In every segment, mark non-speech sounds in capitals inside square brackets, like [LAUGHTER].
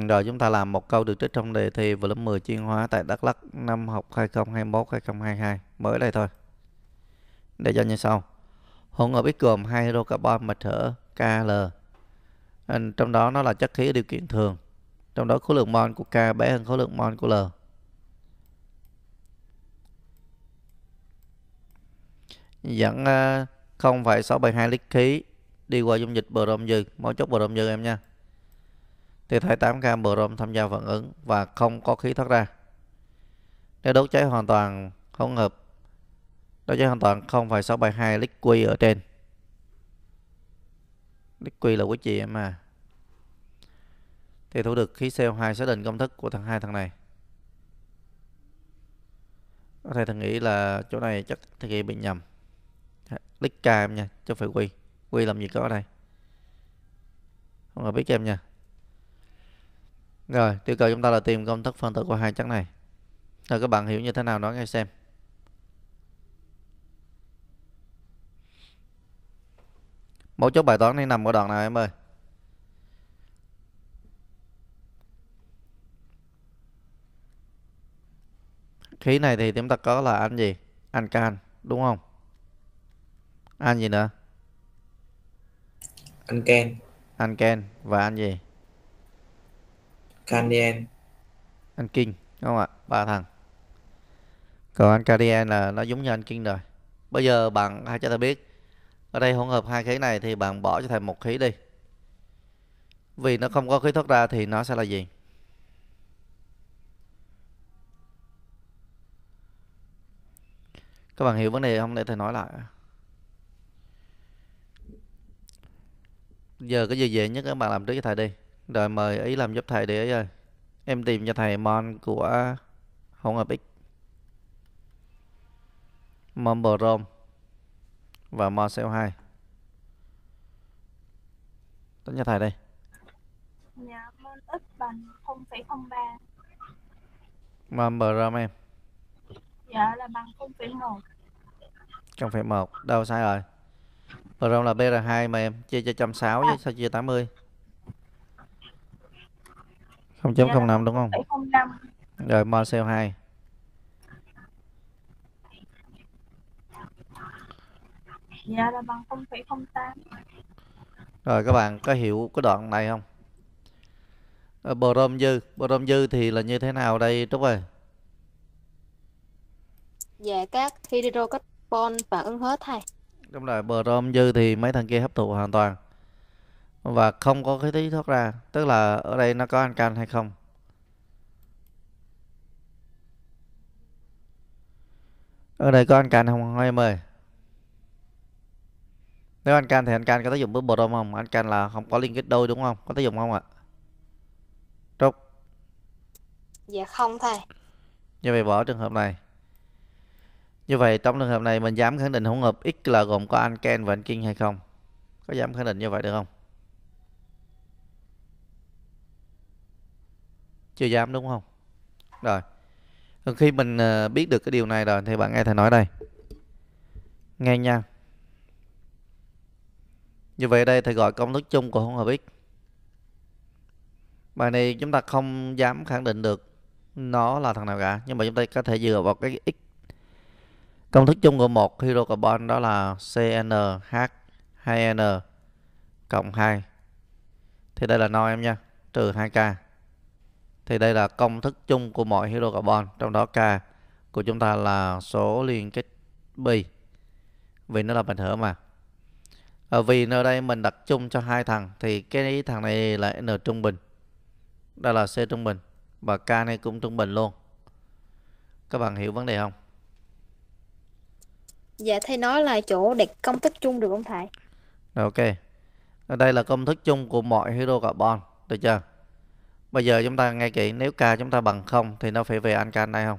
Ừ, rồi chúng ta làm một câu được trích trong đề thi vào lớp 10 chuyên hóa tại Đắk Lắk năm học 2021-2022 mới đây thôi. Để cho như sau. Hỗn hợp ít gồm hai hydrocarbon mà thở KL. Ừ, trong đó nó là chất khí điều kiện thường. Trong đó khối lượng mol của K bé hơn khối lượng mol của L. Dẫn ờ, 0,672 lít khí đi qua dung dịch brom dư, mỗi chốt brom dư em nha. Thì thấy 8 gam brom tham gia phản ứng và không có khí thoát ra. Nếu đốt cháy hoàn toàn hỗn hợp đốt cháy hoàn toàn 0,672 lít quy ở trên. Lít quy là quý chị em à. Thì thu được khí CO2 xác định công thức của thằng hai thằng này. Có thể thằng nghĩ là chỗ này chắc thằng nghĩ bị nhầm. Lít K em nha, chứ không phải quy. Quy làm gì có ở đây. Không biết em nha. Rồi, yêu cầu chúng ta là tìm công thức phân tử của hai chất này. Rồi các bạn hiểu như thế nào nói nghe xem. Mẫu chốt bài toán này nằm ở đoạn nào em ơi? Khí này thì chúng ta có là anh gì? Ancan, đúng không? Anh gì nữa? anh Ken Anken và anh gì? Canien Anh Kinh, đúng không ạ? Ba thằng. Còn anh Canien là nó giống như anh Kinh rồi. Bây giờ bạn hãy cho ta biết ở đây hỗn hợp hai khí này thì bạn bỏ cho thầy một khí đi. Vì nó không có khí thoát ra thì nó sẽ là gì? Các bạn hiểu vấn đề không để thầy nói lại. Giờ cái gì dễ nhất các bạn làm trước cho thầy đi. Rồi mời ý làm giúp thầy đi ấy ơi. Em tìm cho thầy mol của hỗn hợp X. Mol brom và mol CO2. Tính cho thầy đây. Dạ, mol x bằng 0,03. Mol brom em. Dạ là bằng 0,1. 0,1. Đâu sai rồi. Brom là BR2 mà em. Chia cho 160 chứ sao chia 80. 0.05 đúng không? 0,05. Rồi mol CO2. Dạ là bằng 0,08. Rồi các bạn có hiểu cái đoạn này không? Ờ, Brom dư, brom dư thì là như thế nào đây Trúc ơi? Dạ các hydrocarbon phản ứng hết thầy. Đúng rồi, brom dư thì mấy thằng kia hấp thụ hoàn toàn và không có cái tí thoát ra, tức là ở đây nó có ancan hay không? Ở đây có ancan không không em ơi? Nếu ancan thì ancan có tác dụng với brom không? Ancan là không có liên kết đôi đúng không? Có tác dụng không ạ? Trúc, Dạ không thầy. như vậy bỏ trường hợp này. Như vậy trong trường hợp này mình dám khẳng định hỗn hợp X là gồm có anken và ankin hay không? Có dám khẳng định như vậy được không? Chưa dám đúng không? Rồi. Ờ, khi mình ờ, biết được cái điều này rồi thì bạn nghe thầy nói đây. Nghe nha. Như vậy đây thầy gọi công thức chung của hỗn hợp X. Bài này chúng ta không dám khẳng định được nó là thằng nào cả, nhưng mà chúng ta có thể dựa vào cái X. Công thức chung của một hydrocarbon đó là CnH2n cộng 2. Thì đây là no em nha, trừ 2K. Thì đây là công thức chung của mọi hydrocarbon, trong đó K của chúng ta là số liên kết bi. Vì nó là bình hở mà. Ở vì nơi đây mình đặt chung cho hai thằng thì cái thằng này là N trung bình. Đây là C trung bình và K này cũng trung bình luôn. Các bạn hiểu vấn đề không? Dạ thầy nói là chỗ đặt công thức chung được không thầy? Rồi ok. Ở đây là công thức chung của mọi hydrocarbon, được chưa? Bây giờ chúng ta nghe kỹ, nếu K chúng ta bằng 0 thì nó phải về ancan đây không?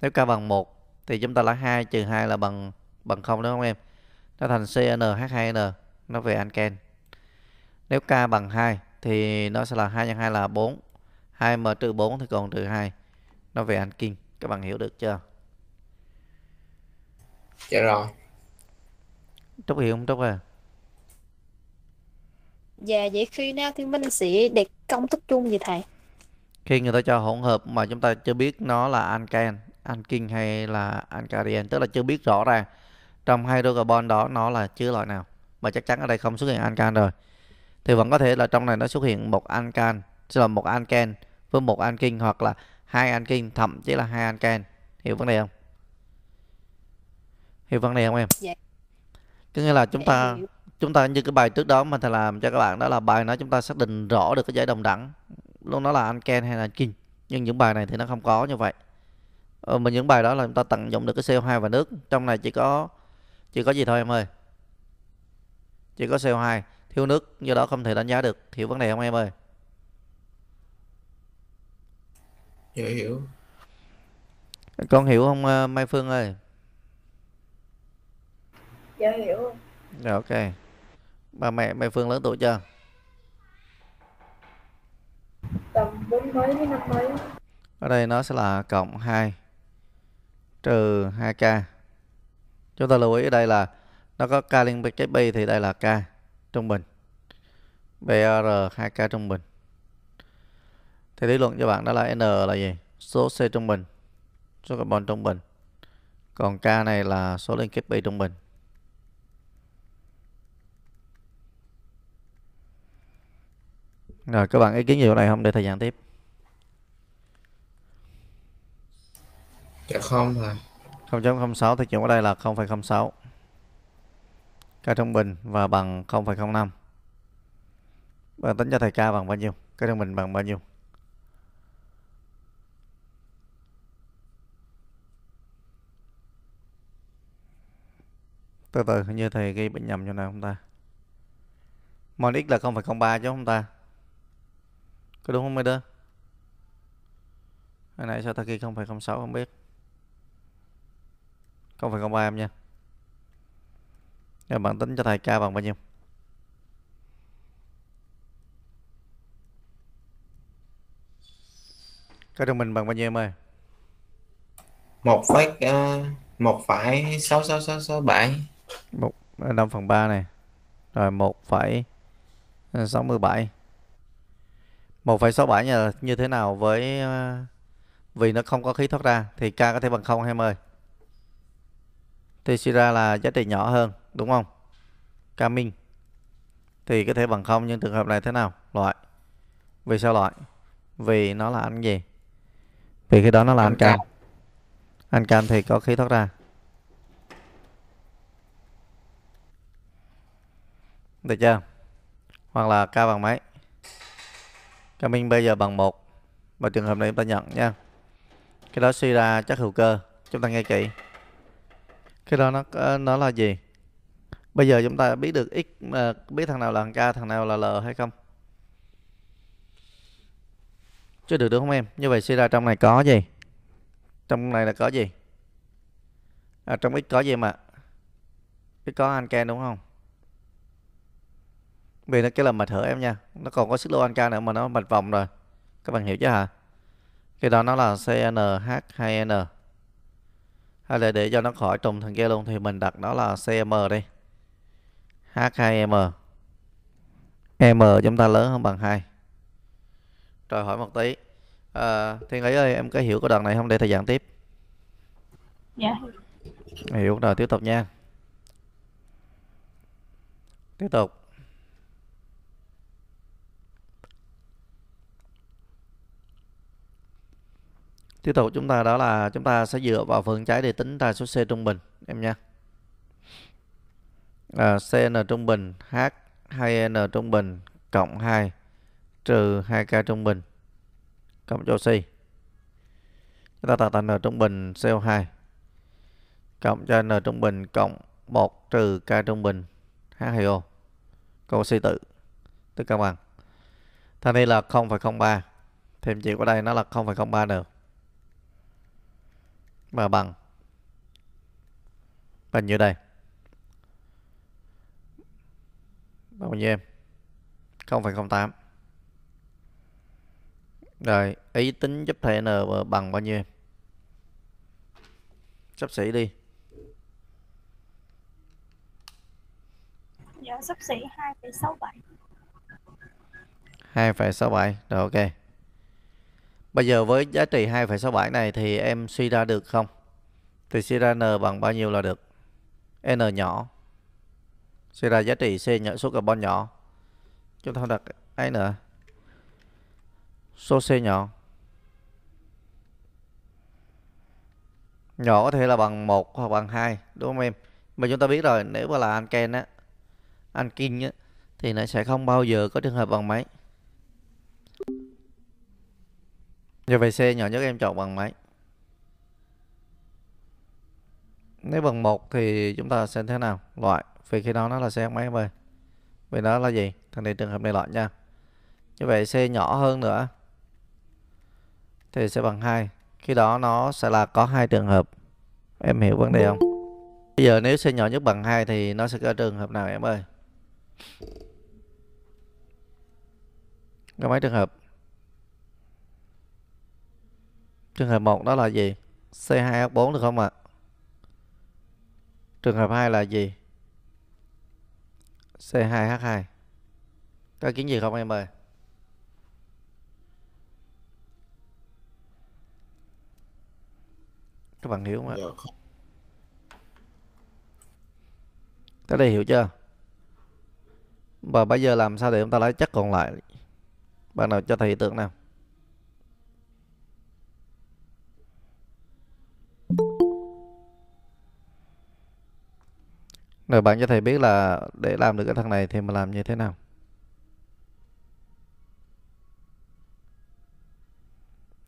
Nếu K bằng 1 thì chúng ta lấy 2 trừ 2 là bằng bằng 0 đúng không em? Nó thành CnH2n, nó về anken. Nếu K bằng 2 thì nó sẽ là 2 nhân 2 là 4. 2m trừ 4 thì còn trừ 2. Nó về ankin. Các bạn hiểu được chưa? dạ rồi Trúc hiểu không Trúc à? Dạ vậy khi nào thì mình sẽ đặt công thức chung gì thầy? Khi người ta cho hỗn hợp mà chúng ta chưa biết nó là alken alkin hay là alkane tức là chưa biết rõ ràng trong hydrocarbon đó nó là chứa loại nào mà chắc chắn ở đây không xuất hiện alkan rồi. Thì vẫn có thể là trong này nó xuất hiện một alkan sẽ là một alken với một alkin hoặc là hai alkin thậm chí là hai alken hiểu vấn đề không? Hiểu vấn đề không em? Dạ. có nghĩa là chúng ta. Chúng ta như cái bài trước đó mà thầy làm cho các bạn đó là bài nói chúng ta xác định rõ được cái giải đồng đẳng. Luôn nó là alken hay là alkin nhưng những bài này thì nó không có như vậy. Ờ, mà những bài đó là chúng ta tận dụng được cái CO2 và nước. Trong này chỉ có chỉ có gì thôi em ơi? Chỉ có CO2 thiếu nước do đó không thể đánh giá được. Hiểu vấn đề không em ơi? Hiểu hiểu. Con hiểu không ờ, Mai Phương ơi? Dạ hiểu. Rồi ok bà mẹ Mai Phương lớn tuổi chưa? Tầm bốn mấy với năm mấy. Ở đây nó sẽ là cộng 2 trừ 2k chúng ta lưu ý ở đây là nó có k liên kết pi thì đây là k trung bình. BR 2k trung bình. Thì lý luận cho bạn đó là N là gì? Số C trung bình số carbon trung bình. Còn k này là số liên kết pi trung bình rồi các bạn ý kiến gì ở này không để thời gian tiếp dạ không thầy 0.06 thì chuyển qua đây là 0,06 K trung bình và bằng 0,05 Bạn tính cho thầy K bằng bao nhiêu? K trung bình bằng bao nhiêu? Từ từ hình như thầy ghi bị nhầm chỗ nào không ta? Mol x là 0,03 chứ không ta? Có đúng không mấy đứa? Hồi nãy sao ta ghi 0,06 không biết 0,03 em nha Rồi bạn tính cho thầy K bằng bao nhiêu? K trung bình bằng bao nhiêu em ơi? một phẩy ờ, một phẩy sáu sáu sáu sáu bảy 5 phần 3 này Rồi 1,67 1,67 như, như thế nào với ờ, Vì nó không có khí thoát ra Thì K có thể bằng 0 em ơi Thì suy ra là giá trị nhỏ hơn Đúng không? K min Thì có thể bằng 0 Nhưng trường hợp này thế nào? Loại Vì sao loại? Vì nó là anh gì? Vì cái đó nó là anh cam Anh cam thì có khí thoát ra Được chưa? Hoặc là K bằng mấy? K minh bây giờ bằng một, Và trường hợp này chúng ta nhận nha Cái đó suy ra chất hữu cơ Chúng ta nghe kỹ Cái đó nó ờ, nó là gì? Bây giờ chúng ta biết được x ờ, biết thằng nào là thằng K, thằng nào là L hay không? Chưa được đúng không em? Như vậy suy ra trong này có gì? Trong này là có gì? À, trong x có gì mà? X có anken đúng không? Vì nó cái là mạch hở em nha. Nó còn có xích lô anca nữa mà nó mạch vòng rồi. Các bạn hiểu chứ hả? Cái đó nó là CNH2N Hay là để cho nó khỏi trùng thằng kia luôn. Thì mình đặt nó là CM đi. H2M M. Chúng ta lớn hơn bằng 2 Rồi hỏi một tí. À, Thiên Ý ơi em có hiểu cái đoạn này không? Để thầy giảng tiếp. Dạ. Hiểu. Rồi tiếp tục nha. Tiếp tục Tiếp tục chúng ta đó là chúng ta sẽ dựa vào phần trái để tính ra số C trung bình em nha. À, CN trung bình H 2N trung bình cộng 2 trừ 2K trung bình cộng cho oxy. Chúng ta tạo thành N trung bình CO2 cộng cho N trung bình cộng 1 trừ K trung bình H2O cộng oxy tự tức cao bằng. Thành đây là 0,03 thêm chịu ở đây nó là 0,03 được và bằng. Bằng như đây. Bằng bao nhiêu em? 0,08 rồi ý tính giúp thầy n bằng bao nhiêu em? Sắp xỉ đi. Dạ sắp xỉ 2,67 2,67 rồi ok bây giờ với giá trị 2,67 này thì em suy ra được không? Thì suy ra n bằng bao nhiêu là được? N nhỏ. Suy ra giá trị c nhỏ số carbon nhỏ. Chúng ta đặt ấy nữa. Số c nhỏ. Nhỏ có thể là bằng 1 hoặc bằng 2 đúng không em? Mà chúng ta biết rồi nếu mà là anken á ankin á thì nó sẽ không bao giờ có trường hợp bằng mấy. Như vậy C nhỏ nhất em chọn bằng mấy? Nếu bằng 1 thì chúng ta sẽ thế nào? Loại, vì khi đó nó là C mấy em ơi? Vì đó là gì? Thằng này trường hợp này loại nha. Như vậy C nhỏ hơn nữa. Thì sẽ bằng 2 khi đó nó sẽ là có hai trường hợp. Em hiểu vấn đề không? Bây giờ nếu C nhỏ nhất bằng 2 thì nó sẽ có trường hợp nào em ơi? Có mấy trường hợp? Trường hợp 1 đó là gì? C2H4 được không ạ? Trường hợp 2 là gì? C2H2 có kiến gì không em ơi? Các bạn hiểu không ạ? Dạ, tới đây hiểu chưa? Và bây giờ làm sao để chúng ta lấy chất còn lại? Bạn nào cho thầy hiện tượng nào rồi bạn cho thầy biết là để làm được cái thằng này thì mình làm như thế nào.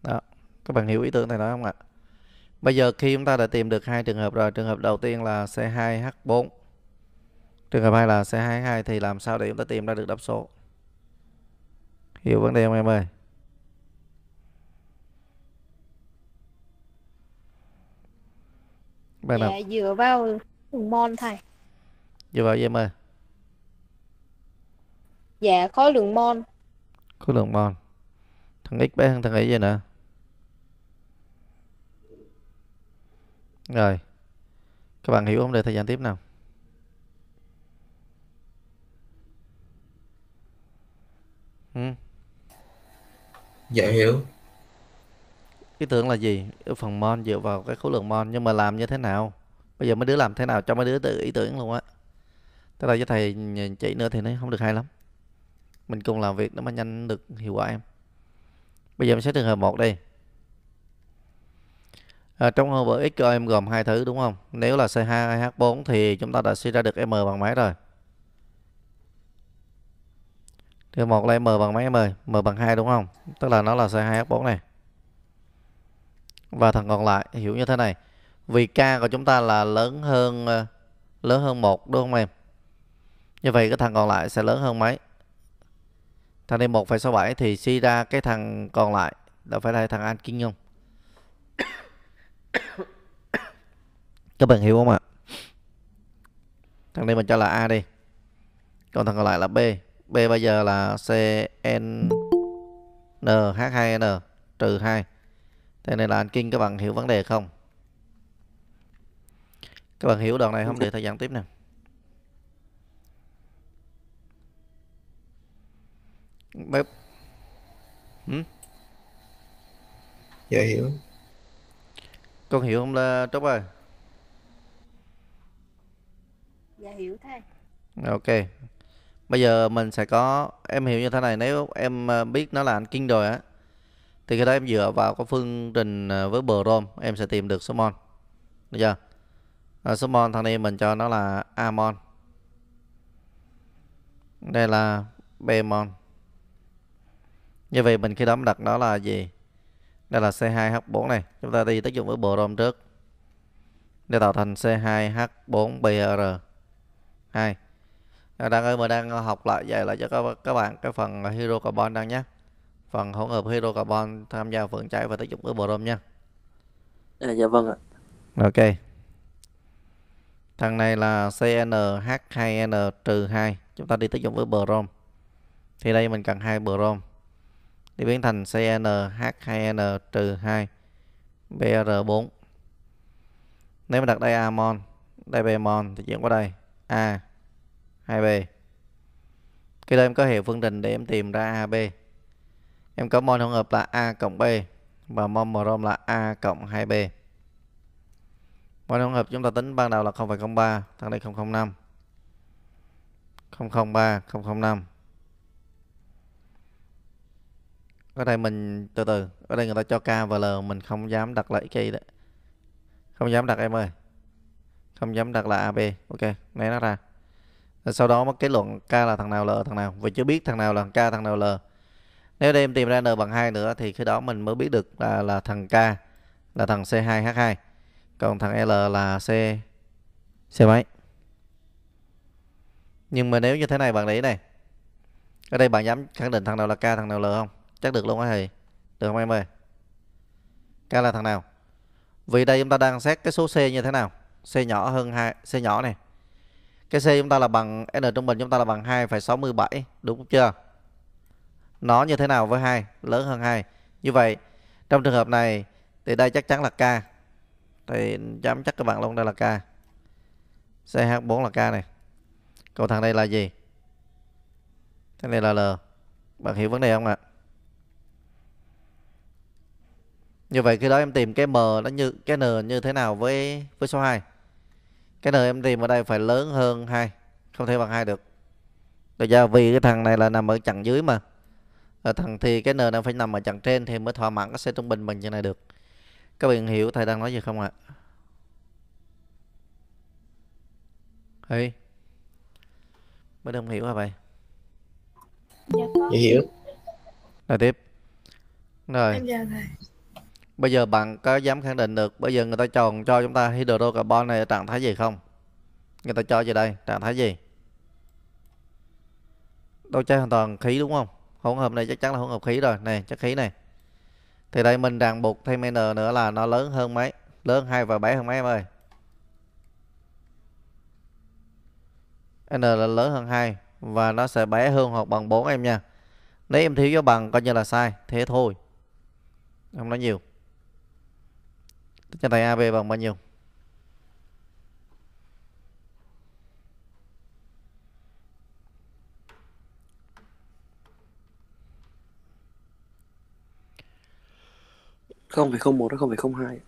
Đó, các bạn hiểu ý tưởng thầy nói không ạ? Bây giờ khi chúng ta đã tìm được hai trường hợp rồi, trường hợp đầu tiên là C2H4 trường hợp 2 là C22 thì làm sao để chúng ta tìm ra được đáp số? Hiểu vấn đề không em ơi? Bạn nào? Dạ dựa vào mon thầy dựa vào gì em ơi. Dạ khối lượng mol. khối lượng mol thằng x bé hơn thằng y gì nữa rồi. Các bạn hiểu không để thầy giảng tiếp nào. Ừ. dạ hiểu. Ý tưởng là gì? Ở phần mol dựa vào cái khối lượng mol nhưng mà làm như thế nào? Bây giờ mấy đứa làm thế nào cho mấy đứa tự ý tưởng luôn á tức là cho thầy nhìn chỉ nữa thì nó không được hay lắm. Mình cùng làm việc nó mới nhanh được hiệu quả em. Bây giờ mình sẽ trường hợp một đi. À, trong hồ bờ x của em gồm hai thứ đúng không? Nếu là C2 H4 thì chúng ta đã suy ra được M bằng mấy rồi. Trường một là M bằng mấy em ơi M bằng 2 đúng không? Tức là nó là C2 H4 này. Và thằng còn lại hiểu như thế này. Vì k của chúng ta là lớn hơn à, lớn hơn một đúng không em? Như vậy cái thằng còn lại sẽ lớn hơn mấy? Thằng này 1,67 thì suy ra cái thằng còn lại là phải là thằng alkin không? [COUGHS] Các bạn hiểu không ạ? Thằng này mình cho là a đi. Còn thằng còn lại là b. B bây giờ là cn nh2n trừ 2 thế này là alkin các bạn hiểu vấn đề không? Các bạn hiểu đoạn này không? Để thời gian tiếp nè. Bếp. Dạ hiểu. Con hiểu không là Trúc ơi? Dạ hiểu thầy. ok. Bây giờ mình sẽ có em hiểu như thế này nếu em ờ, biết nó là alkin rồi á thì cái đó em dựa vào cái phương trình ờ, với brom em sẽ tìm được số mol được chưa? À, số mol thằng này mình cho nó là a mol đây là b mol như vậy mình khi đó mình đặt nó là gì đây là C2H4 này chúng ta đi tác dụng với brom trước để tạo thành C2H4BR2 à, Đăng ơi mà đang học lại dạy lại cho các, các bạn cái phần hydrocarbon đang nhé phần hỗn hợp hydrocarbon tham gia phượng cháy và tác dụng với brom nha À, dạ vâng ạ. Ok. Thằng này là CnH2n trừ 2. Chúng ta đi tác dụng với brom. Thì đây mình cần hai brom thì biến thành CnH2n trừ 2 Br4. Nếu mà đặt đây A mol, đây B mol thì chuyển qua đây A 2B. Khi đây em có hiệu phương trình để em tìm ra AB. Em có mol hỗn hợp là A cộng B và mol brom là A cộng 2B. Mol hỗn hợp chúng ta tính ban đầu là 0,03, thằng đây 005. 003, 005. Ở đây mình từ từ, ở đây người ta cho K và L mình không dám đặt lại cái đấy. Không dám đặt em ơi. Không dám đặt là AB. Ok, né nó ra. Rồi sau đó mất kết luận K là thằng nào L thằng nào. Vì chưa biết thằng nào là K thằng nào L. Nếu đây em tìm ra N bằng 2 nữa thì khi đó mình mới biết được là là thằng K là thằng C2H2. Còn thằng L là C C mấy. Nhưng mà nếu như thế này bạn để ý này. Ở đây bạn dám khẳng định thằng nào là K thằng nào L không? Chắc được luôn á thầy. Được không em ơi? K là thằng nào? Vì đây chúng ta đang xét cái số C như thế nào? C nhỏ hơn 2 C nhỏ này. Cái C chúng ta là bằng N trung bình chúng ta là bằng 2,67 đúng chưa? Nó như thế nào với 2? Lớn hơn 2. Như vậy trong trường hợp này thì đây chắc chắn là K. Thì dám chắc các bạn luôn đây là K. CH4 là K này. Còn thằng đây là gì? Thằng này là L. Bạn hiểu vấn đề không ạ? Như vậy khi đó em tìm cái M nó như cái N như thế nào với với số 2? Cái N em tìm ở đây phải lớn hơn 2, không thể bằng 2 được. Được chưa? Vì cái thằng này là nằm ở chặng dưới mà. Ở thằng thì cái N nó phải nằm ở chặng trên thì mới thỏa mãn cái C trung bình bằng như này được. Các bạn hiểu thầy đang nói gì không ạ? Hey. Mới không hiểu hả vậy? Dạ có. Dễ hiểu. Rồi tiếp. Rồi. Em chào thầy. Bây giờ bạn có dám khẳng định được bây giờ người ta chọn cho chúng ta hydrocarbon này ở trạng thái gì không? Người ta cho gì đây? Trạng thái gì? Đâu chơi hoàn toàn khí đúng không? Hỗn hợp này chắc chắn là hỗn hợp khí rồi. Này, chất khí này. Thì đây mình ràng buộc thêm N nữa là nó lớn hơn mấy? Lớn hai và bé hơn mấy em ơi? N là lớn hơn 2 và nó sẽ bé hơn hoặc bằng 4 em nha. Nếu em thiếu dấu bằng coi như là sai, thế thôi. Không nói nhiều. Cho thầy AB bằng bao nhiêu? không phải không một không phải không hai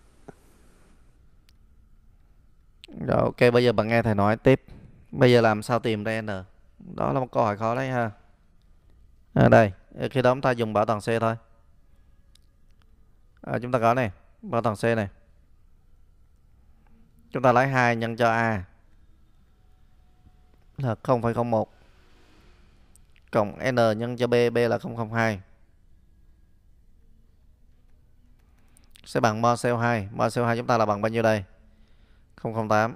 Rồi ok bây giờ bạn nghe thầy nói tiếp. Bây giờ làm sao tìm ra N? Đó là một câu hỏi khó đấy ha. Ở đây, khi đó chúng ta dùng bảo toàn C thôi. À, chúng ta có này, bảo toàn C này. Chúng ta lấy 2 nhân cho A là 0,01 cộng N nhân cho B, B là 002 sẽ bằng mol CO2. Mol CO2 chúng ta là bằng bao nhiêu đây? 008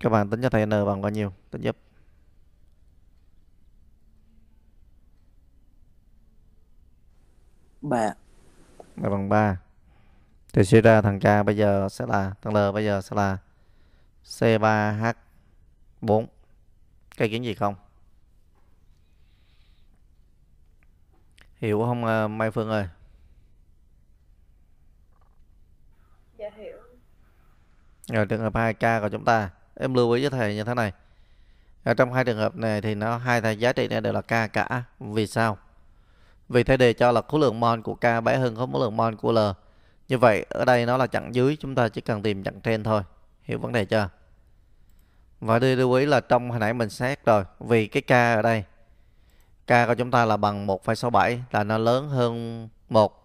Các bạn tính cho thầy N bằng bao nhiêu? Tính giúp. ba N bằng 3. Thì suy ra thằng K bây giờ sẽ là thằng L bây giờ sẽ là C3H4. Cái kiến gì không? Hiểu không ờ, Mai Phương ơi? Dạ hiểu. Rồi trường hợp 2K của chúng ta Em lưu ý với thầy như thế này Ở trong hai trường hợp này thì nó hai thầy giá trị này đều là K cả Vì sao? Vì thầy đề cho là khối lượng mol của K bé hơn khối lượng mol của L như vậy ở đây nó là chặn dưới Chúng ta chỉ cần tìm chặn trên thôi. Hiểu vấn đề chưa? Và đây lưu ý là trong hồi nãy mình xét rồi Vì cái K ở đây K của chúng ta là bằng 1,67 Là nó lớn hơn 1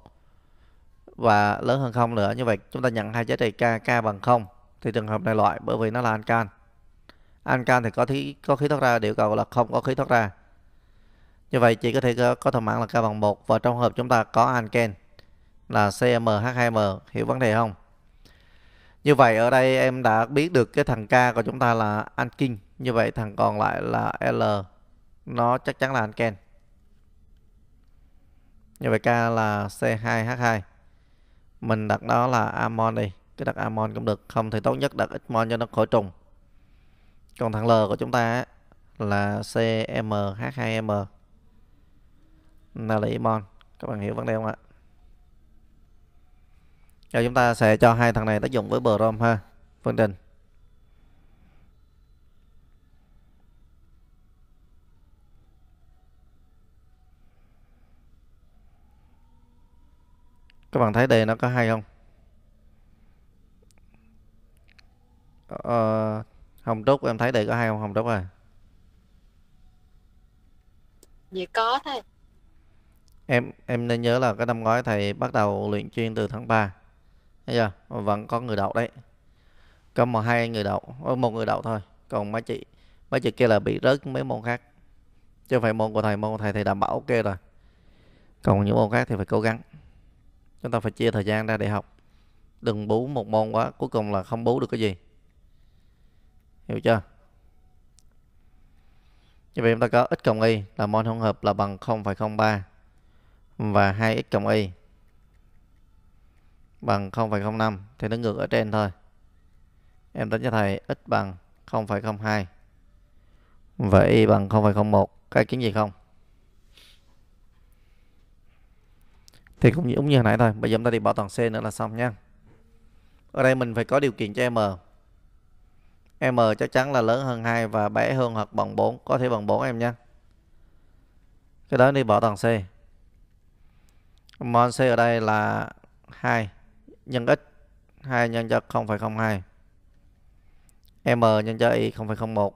và lớn hơn không nữa như vậy chúng ta nhận hai giá trị k k bằng 0 thì trường hợp này loại bởi vì nó là ancan ancan thì có khí có khí thoát ra điều cầu là không có khí thoát ra. Như vậy chỉ có thể có, có thỏa mãn là k bằng 1 và trong hợp chúng ta có anken là CmH2m hiểu vấn đề không? Như vậy ở đây em đã biết được cái thằng K của chúng ta là ankin như vậy thằng còn lại là L. Nó chắc chắn là anken như vậy K là C2H2 mình đặt đó là amon đi cái đặt amon cũng được. Không thì tốt nhất đặt ít mon cho nó khỏi trùng. Còn thằng L của chúng ta là CMH2M là là imon. Các bạn hiểu vấn đề không ạ? giờ chúng ta sẽ cho hai thằng này tác dụng với brom ha phương trình các bạn thấy đề nó có hay không? Ờ, ờ, hồng trúc em thấy đề có hay không hồng trúc à vậy dạ, có thôi. Em em nên nhớ là cái năm ngoái thầy bắt đầu luyện chuyên từ tháng 3 thấy chưa? Vẫn có người đậu đấy. Có một hai người đậu có một người đậu thôi. Còn mấy chị mấy chị kia là bị rớt mấy môn khác. Chứ phải môn của thầy môn của thầy thì đảm bảo ok rồi. Còn những môn khác thì phải cố gắng. Chúng ta phải chia thời gian ra để học. Đừng bú một môn quá cuối cùng là không bú được cái gì. Hiểu chưa? Như vậy chúng ta có x cộng y là mol hỗn hợp là bằng 0,03 và 2x cộng y bằng 0,05 thì nó ngược ở trên thôi. Em tính cho thầy x bằng 0,02 và y bằng 0,01. Cái kiến gì không? Thì cũng giống như hồi nãy thôi. Bây giờ chúng ta đi bỏ toàn C nữa là xong nha. Ở đây mình phải có điều kiện cho M. M chắc chắn là lớn hơn 2 và bé hơn hoặc bằng 4. Có thể bằng 4 em nha. Cái đó đi bỏ toàn C. Mol C ở đây là 2 nhân x 2 nhân cho 0,02 M nhân cho Y 0,01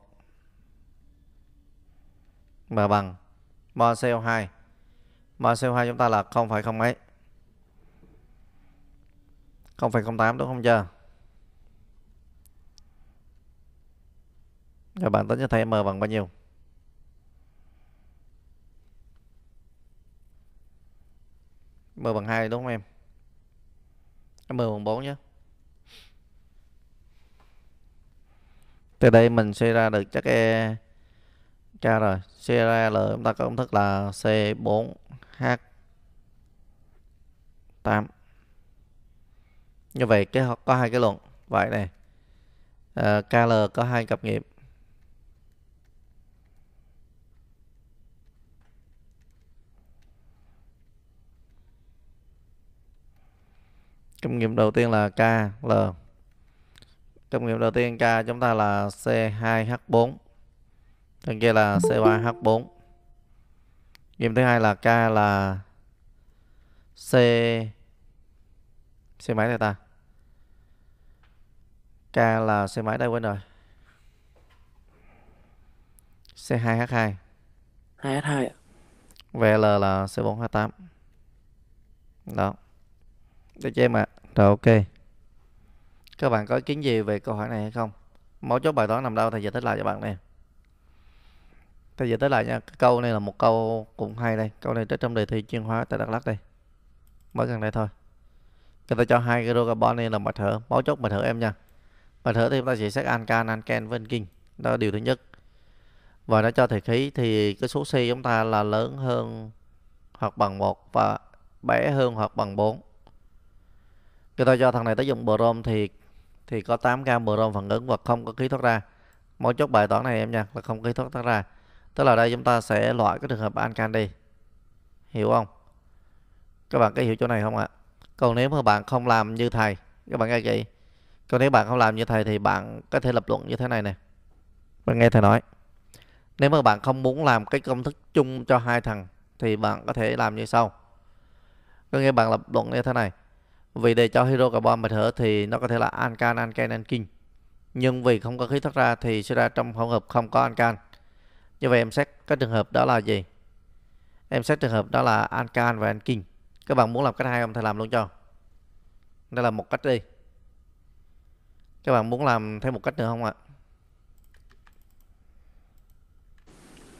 mà bằng. Mol CO2 mol CO2 chúng ta là 0,0 mấy. 0,08 đúng không chưa? Rồi bạn tính cho thầy M bằng bao nhiêu? M bằng 2 đúng không em? 10 bằng 4 nhé. Từ đây mình suy ra được chắc eh, E K rồi. Suy ra là chúng ta có công thức là C4H 8 Như vậy cái có hai cái luận. Vậy này ờ, à, KL có hai cặp nghiệm. Kinh nghiệm đầu tiên là KL. Kinh nghiệm đầu tiên K chúng ta là C2H4. Thằng kia là C3H4. Nghiệm thứ hai là K là C C mấy đây ta? K là C mấy đây quên rồi. C2H2. 2H2 ạ. VL là C4H8. Đó. Được chưa em ạ? Rồi ok. Các bạn có ý kiến gì về câu hỏi này hay không? Mấu chốt bài toán nằm đâu thầy giải thích lại cho bạn nè. Thầy giải thích lại nha. Câu này là một câu cũng hay đây. Câu này trong đề thi chuyên hóa tại Đắk Lắk đây. Mới gần đây thôi. Người ta cho hai cái carbon này là mật thở. Mấu chốt mật thở em nha. Mật thở thì chúng ta chỉ xét ancan, anken với anking. Đó là điều thứ nhất. Và nó cho thể khí thì cái số C chúng ta là lớn hơn hoặc bằng 1 và bé hơn hoặc bằng 4 khi ta cho thằng này tới dùng brom thì thì có 8 gam brom phản ứng và không có khí thoát ra. Mỗi chốt bài toán này em nha là không khí thoát ra. Tức là đây chúng ta sẽ loại cái trường hợp ancan đi. Hiểu không? Các bạn có hiểu chỗ này không ạ? Còn nếu mà bạn không làm như thầy, các bạn nghe kỹ. Còn nếu bạn không làm như thầy thì bạn có thể lập luận như thế này nè. Bạn nghe thầy nói. Nếu mà bạn không muốn làm cái công thức chung cho hai thằng thì bạn có thể làm như sau. Có nghĩa bạn lập luận như thế này vì để cho hydrocarbon bạch hở thì nó có thể là ancan, alkane, alkene. Nhưng vì không có khí thoát ra thì sẽ ra trong hỗn hợp không có ancan. Như vậy em xét cái trường hợp đó là gì? Em xét trường hợp đó là ancan và alkene. Các bạn muốn làm cách hai không thầy làm luôn cho. Đây là một cách đi. Các bạn muốn làm thêm một cách nữa không ạ?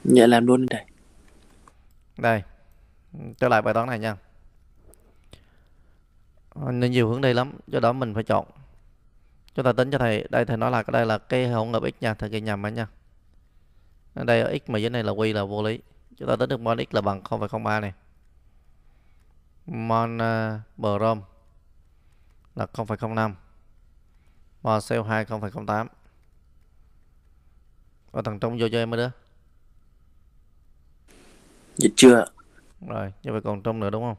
Dạ làm luôn đây. Đây. Trở lại bài toán này nha. Ờ, nên nhiều hướng đi lắm do đó mình phải chọn. Chúng ta tính cho thầy đây thầy nói là cái đây là cái hỗn hợp x nha thầy ghi nhầm nha. Ở đây ở x mà dưới này là y là vô lý. Chúng ta tính được mol x là bằng 0,03 này. Mol uh, brom là 0,05 mol CO2 0,08 ở thằng trong vô cho em mới đứa? Dạ chưa. rồi như vậy còn trong nữa đúng không?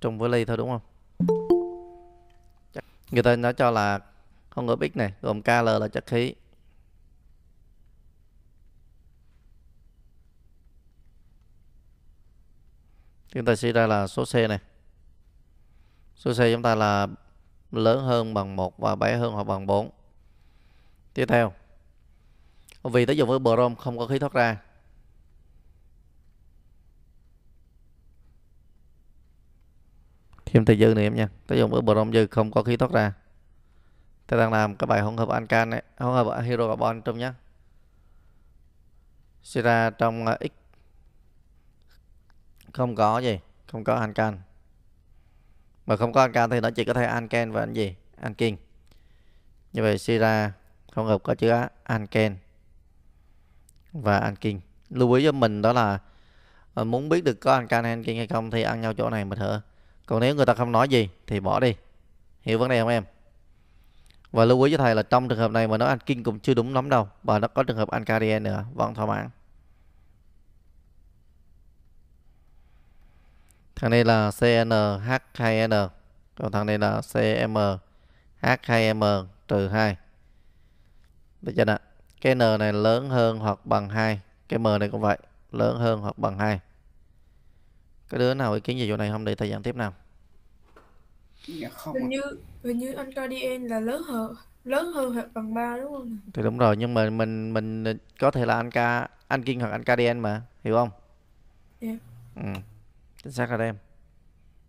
Trong với ly thôi đúng không người ta nói cho là không ngữ x này, gồm KL là chất khí chúng ta suy ra là số C này Số C chúng ta là lớn hơn bằng 1 và bé hơn hoặc bằng 4. Tiếp theo. Vì tác dụng với brom không có khí thoát ra. Thêm từ dư niệm nha. Tác dụng với brom dư không có khí thoát ra. Tôi đang làm các bài hỗn hợp ancan này, hỗn hợp hydrocarbon trong nhé. Sẽ ra trong à, x không có gì, không có ancan. Mà không có ancan thì nó chỉ có thể anken và anh gì? Ankin. Như vậy suy ra hỗn hợp có chứa anken và ankin. Lưu ý cho mình đó là ờ, muốn biết được có ancan hay ankin hay không thì ăn nhau chỗ này mà thở. Còn nếu người ta không nói gì thì bỏ đi. Hiểu vấn đề không em? Và lưu ý với thầy là trong trường hợp này mà nói ankin cũng chưa đúng lắm đâu và nó có trường hợp ankadien nữa vẫn thỏa mãn. Thằng này là CnH2n còn thằng này là CmH2m trừ 2. Được chưa ạ Cái n này lớn hơn hoặc bằng 2, cái m này cũng vậy, lớn hơn hoặc bằng 2. Cái đứa nào ý kiến gì chỗ này không để thầy giảng tiếp nào? Dạ không hình ạ. như hình như anh Cardien là lớn hơn lớn hơn hoặc bằng 3 đúng không Thì đúng rồi nhưng mà mình mình có thể là anh ca anh Kinh hoặc anh KDN mà, hiểu không? Dạ. Ừ. Chính xác rồi em.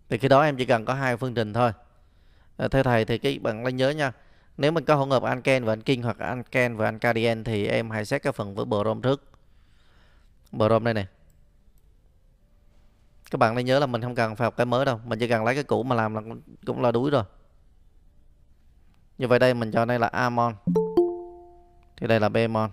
Thì khi đó em chỉ cần có hai phương trình thôi. À, theo thầy thì cái bạn nên nhớ nha. Nếu mình có hỗn hợp anken và ankin hoặc anken và ankadien thì em hãy xét cái phần với brom trước. Brom đây nè. Các bạn nên nhớ là mình không cần phải học cái mới đâu, mình chỉ cần lấy cái cũ mà làm là cũng, là đuối rồi. Như vậy đây mình cho đây là amon. Thì đây là bemon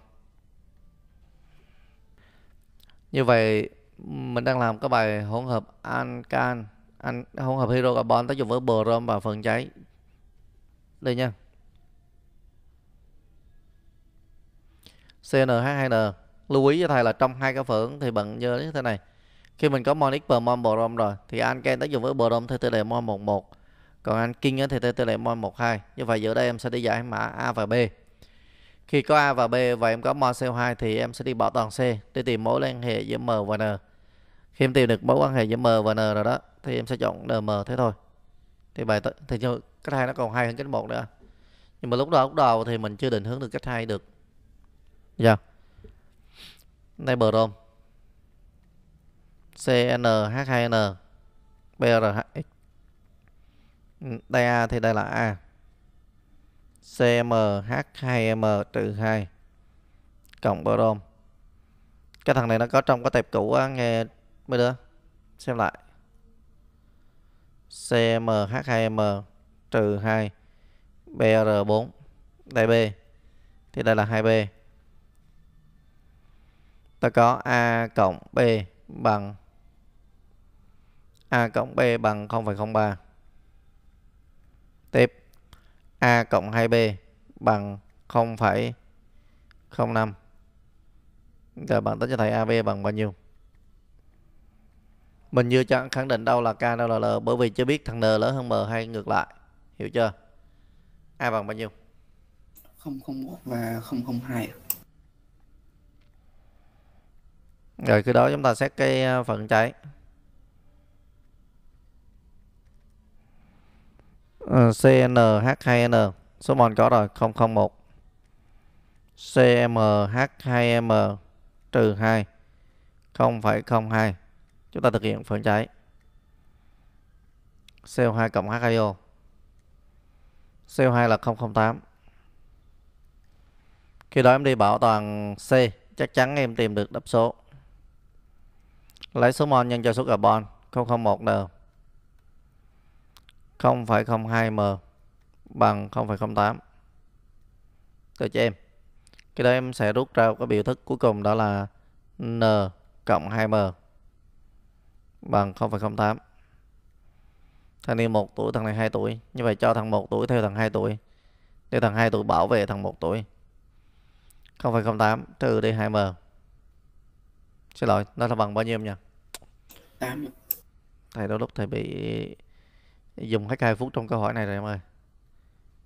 Như vậy mình đang làm cái bài hỗn hợp ancan, an, hỗn hợp hydrocarbon tác dụng với brom và phần cháy. Đây nha. CnH2n. Lưu ý cho thầy là trong hai cái phưởng thì bạn nhớ như thế này. Khi mình có monic per mol brom rồi, thì anken tác dụng với brom theo tỷ lệ mol 11. Còn ankin thì theo tỷ lệ mol 12. Như vậy giữa đây em sẽ đi giải mã A và B. Khi có A và B và em có mol CO2 thì em sẽ đi bỏ toàn C để tìm mối liên hệ giữa M và N. Khi em tìm được mối quan hệ giữa M và N rồi đó, thì em sẽ chọn NM thế thôi. Thì bài t- thì như cách hai nó còn hay hơn cách một nữa. Nhưng mà lúc đó, lúc đầu thì mình chưa định hướng được cách hai được. Dạ. Đây brom. CnH2n BRH ừ, đây A thì đây là A. CMH2M-2 cộng brom cái thằng này nó có trong cái tệp cũ á, nghe mấy đứa. Xem lại. CmH2m trừ 2 BR4 đây B thì đây là 2B ta có A cộng B bằng A cộng B bằng 0,03 Tiếp A cộng 2B bằng 0,05 Giờ bạn tính cho thầy AB bằng bao nhiêu? Mình chưa chọn khẳng định đâu là K đâu là L Bởi vì chưa biết thằng N lớn hơn M hay ngược lại. Hiểu chưa? A bằng bao nhiêu? 001 và 002 ạ. Rồi cái đó chúng ta xét cái ờ, phần cháy CnH2n số mol có rồi 001 CmH2m trừ 2 0,02 chúng ta thực hiện phần cháy. CO2 cộng H2O CO2 là 008 khi đó em đi bảo toàn C chắc chắn em tìm được đáp số. Lấy số mol nhân cho số carbon 001n 0,02m bằng 0,08 được cho em. Cái đó em sẽ rút ra cái biểu thức cuối cùng đó là n cộng 2m bằng 0,08 thằng này 1 tuổi thằng này 2 tuổi. Như vậy cho thằng 1 tuổi theo thằng 2 tuổi. Để thằng 2 tuổi bảo vệ thằng 1 tuổi. 0,08 trừ đi 2m xin lỗi nó là bằng bao nhiêu em nhỉ? 8 ạ. thầy đôi lúc thầy bị dùng hết 2 phút trong câu hỏi này rồi em ơi.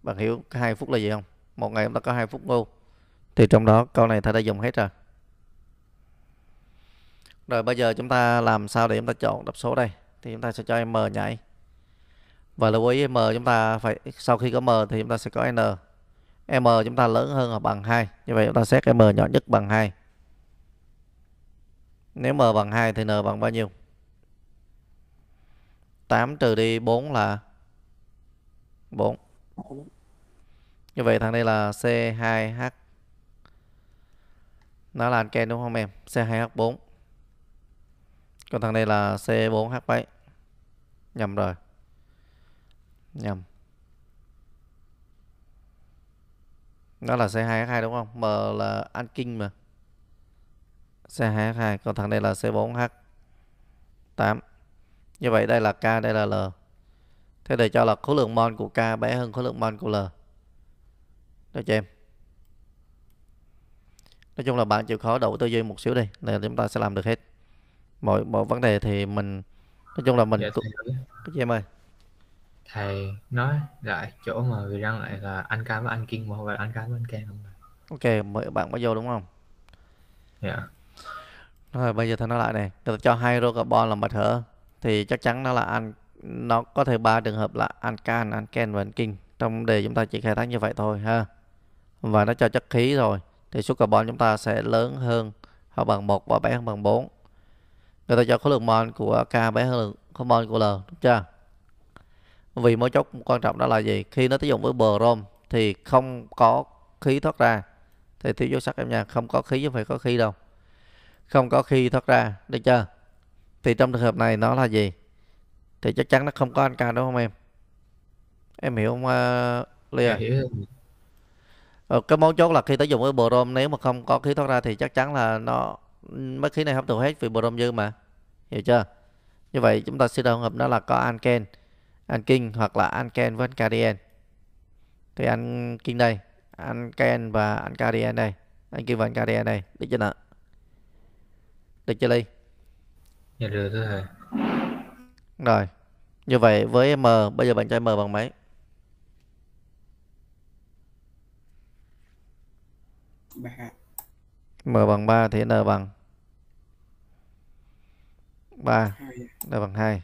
Bạn hiểu 2 phút là gì không? Một ngày chúng ta có 2 phút ngu. Thì trong đó câu này thầy đã dùng hết rồi. Rồi bây giờ chúng ta làm sao để chúng ta chọn đáp số đây? Thì chúng ta sẽ cho em m nhảy. Và lưu ý m chúng ta phải, sau khi có m thì chúng ta sẽ có n. M chúng ta lớn hơn hoặc bằng 2 như vậy chúng ta xét m nhỏ nhất bằng 2 nếu m bằng 2 thì n bằng bao nhiêu? 8 trừ đi 4 là 4 như vậy thằng đây là C2H nó là ken đúng không em? C2H4 còn thằng đây là C4H7 nhầm rồi. Nhầm. Nó là C2H2 đúng không? M là alkin mà. C2H2 còn thằng đây là C4H8 như vậy đây là K đây là L. Thế để cho là khối lượng mol của K bé hơn khối lượng mol của L. Được chưa em? Nói chung là bạn chịu khó đầu tư duy một xíu đi là chúng ta sẽ làm được hết. Mọi mọi vấn đề thì mình nói chung là mình Dạ cái gì em ơi? Thầy nói lại chỗ mà vì răng lại là anh ca với anh Kiên mà không phải là anh ca với anh Ken không ok mời bạn mới vô đúng không? Dạ. rồi bây giờ thầy nói lại này. Cho hydrocarbon là mật hở thì chắc chắn nó là an, nó có thể ba trường hợp là ancan anken và ankin trong đề chúng ta chỉ khai thác như vậy thôi, ha. Và nó cho chất khí rồi, thì số carbon chúng ta sẽ lớn hơn hoặc bằng một và bé hơn bằng 4 người ta cho khối lượng mol của K bé hơn lượng khối mol của L, đúng chưa? Vì mấu chốt quan trọng đó là gì? Khi nó tác dụng với brom thì không có khí thoát ra. Thì thiếu dấu sắc em nha, không có khí chứ phải có khí đâu. Không có khí thoát ra, được chưa? Thì trong trường hợp này nó là gì? Thì chắc chắn nó không có ancan đúng không em? Em hiểu không uh, Lia Dạ hiểu. Ờ, cái mấu chốt là khi tới dùng với brom nếu mà không có khí thoát ra thì chắc chắn là nó mấy khí này hấp thụ hết vì brom dư mà. Hiểu chưa? Như vậy chúng ta sẽ đồng hợp nó là có anken ankin hoặc là anken với ancadien thì ankin đây anken và ancadien đây. Ankin và ancadien đây. Được chưa nào? Được chưa ly Dạ được thưa thầy. rồi như vậy với m bây giờ bạn cho m bằng mấy ba. M bằng 3 thì n bằng 3 hai. N bằng 2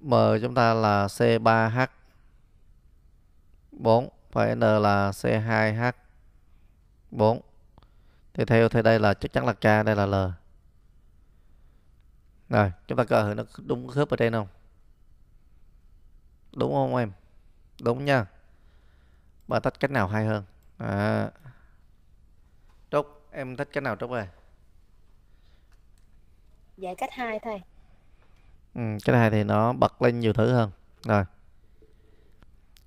m chúng ta là C3H 4 và n là C2H 4 thì theo theo đây là chắc chắn là K đây là L rồi. Chúng ta coi thử nó đúng khớp ở trên không. Đúng không em? Đúng nha. Bà thích cách nào hay hơn? À. Trúc em thích cách nào Trúc ơi? Dạ cách hai thầy. Ừ, cái này thì nó bật lên nhiều thứ hơn. Rồi.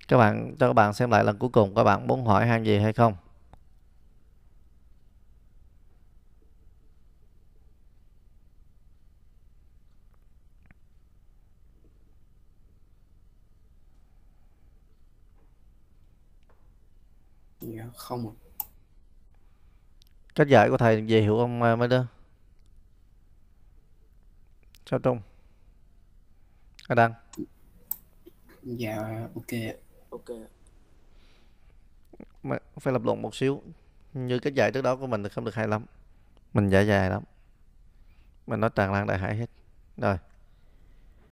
Các bạn cho các bạn xem lại lần cuối cùng các bạn muốn hỏi han gì hay không dạ không ạ. cách giải của thầy gì hiểu không à, mấy đứa? Sao trung. Ở đăng. Dạ ok ạ. ok Mà phải lập luận một xíu. Như cách giải trước đó của mình thì không được hay lắm. Mình giải dài lắm. Mình nói tràn lan đại hải hết. Rồi